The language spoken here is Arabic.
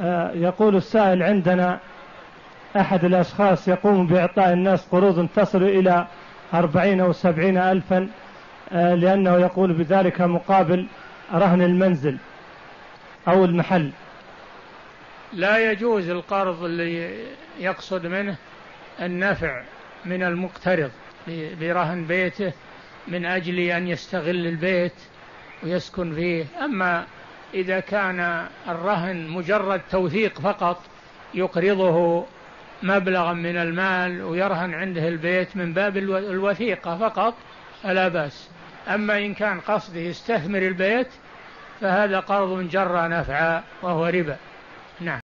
آه، يقول السائل عندنا أحد الأشخاص يقوم بإعطاء الناس قروض تصل إلى أربعين أو سبعين ألفا آه، لأنه يقول بذلك مقابل رهن المنزل أو المحل. لا يجوز القرض اللي يقصد منه النفع من المقترض برهن بيته من أجل أن يستغل البيت ويسكن فيه. أما إذا كان الرهن مجرد توثيق فقط يقرضه مبلغا من المال ويرهن عنده البيت من باب الوثيقة فقط فلا بأس. أما إن كان قصده يستثمر البيت فهذا قرض جرى نفعا وهو ربا. نعم.